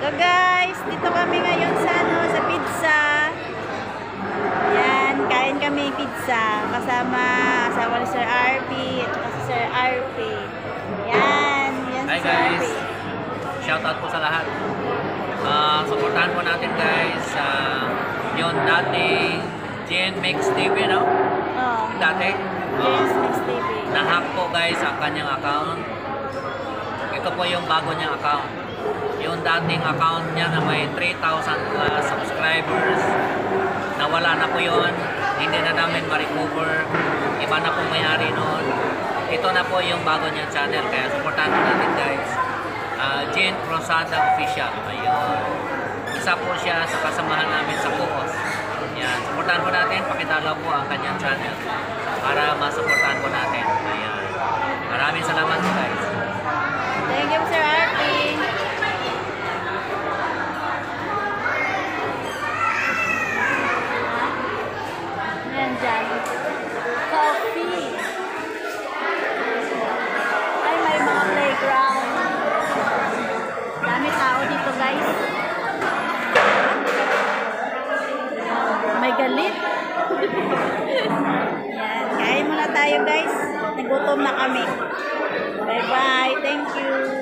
So guys, dito kami ngayon sa ano, sa pizza. Yan, kain kami pizza kasama asawa ni Sir RP at si Sir RP. Yan, yan Hi si Sir guys. RP. Shoutout po sa lahat. Ah, supportahan po natin guys sa yung dating Gen Mix TV, no? Oh, Dati. James Uh, Mix TV. nahack po guys ang kanyang account. Ito po yung bago niyang account. Yung dating account niya na may 3,000 plus subscribers, nawala na po yun. Hindi na namin ma-recover. Iba na po may-ari noon. Ito na po yung bago niyang channel. Kaya supportahan po natin guys. Uh, Jane Rosada Official. Ayun. Isa po siya sa kasamahan namin sa Kuos. Yan. Supportahan po natin. Pakidalaw po ang kanyang channel para masuportahan po natin. Ayan. Maraming salamat po guys. Thank you, Sir RP. Yan dyan. Coffee. Ay, may mga playground. Dami tao dito, guys. May galit. Yan. Kain muna tayo, guys. Nagutom na kami. Bye-bye. Thank you.